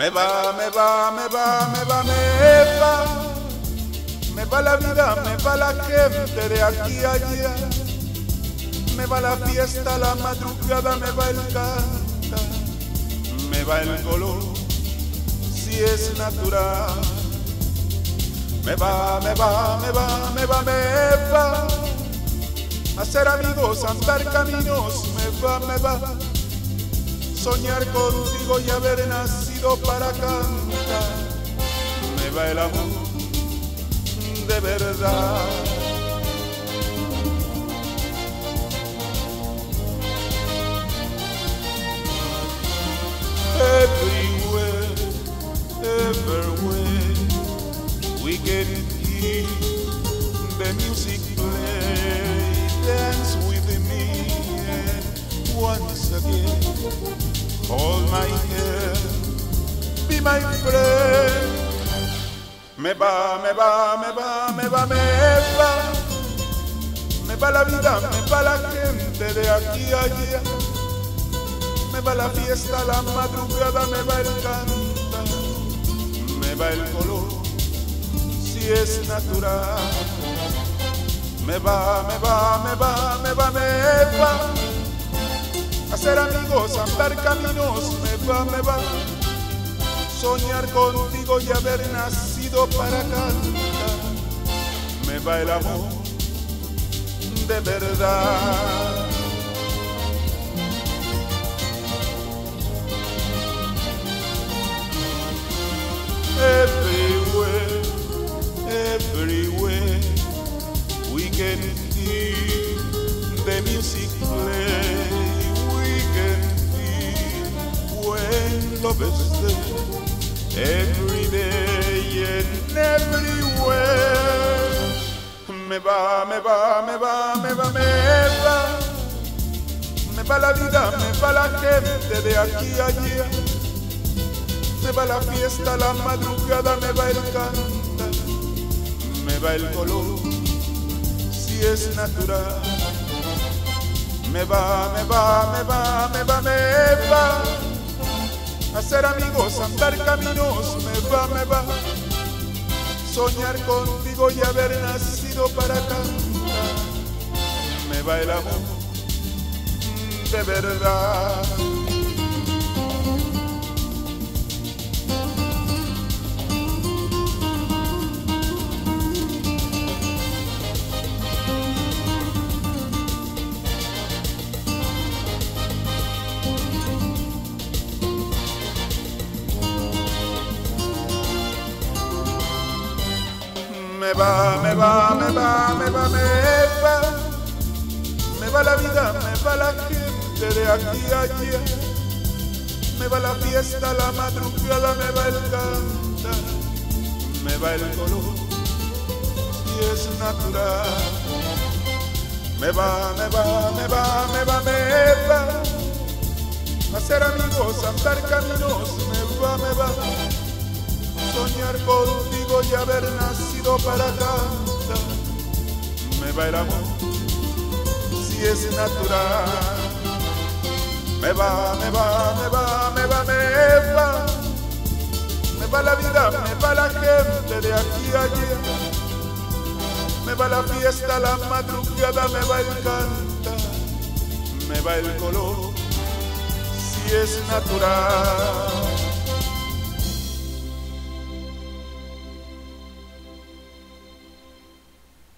Me va, me va, me va, me va, me va. Me va la vida, me va la gente de aquí a allá. Me va la fiesta, la madrugada, me va el canta. Me va el color, si es natural. Me va, me va, me va, me va, me va. Hacer amigos, andar caminos, me va, me va. Soñar contigo y haber nacido para cantar. Me va el amor de verdad. Everywhere, everywhere, we can hear the music play. Dance with me once again, hold my hand, be my friend. Me va, me va, me va, me va, me va. Me va la vida, me va la gente de aquí a allá. Me va la fiesta, la madrugada, me va el cantar. Me va el color, si es natural. Me va, me va, me va. Hacer amigos, andar caminos, me va, me va. Soñar contigo y haber nacido para cantar. Me va el amor de verdad. Every day and everywhere. Me va, me va, me va, me va, me va. Me va la vida, me va la gente de aquí a allá. Me va la fiesta, la madrugada, me va el cantar. Me va el color, si es natural. Me va, me va, me va, me va, me va. Hacer amigos, andar caminos, me va, me va. Soñar contigo y haber nacido para cantar. Me va el amor de verdad. Me va, me va, me va, me va, me va. Me va la vida, me va la gente de aquí a allá. Me va la fiesta, la madrugada, me va el cantar. Me va el color, si es natural. Me va, me va, me va, me va, me va. Hacer amigos, andar caminos, me va, me va soñar contigo y haber nacido para cantar. Me va el amor, si es natural. Me va, me va, me va, me va, me va. Me va la vida, me va la gente de aquí a allá. Me va la fiesta, la madrugada, me va el cantar. Me va el color, si es natural.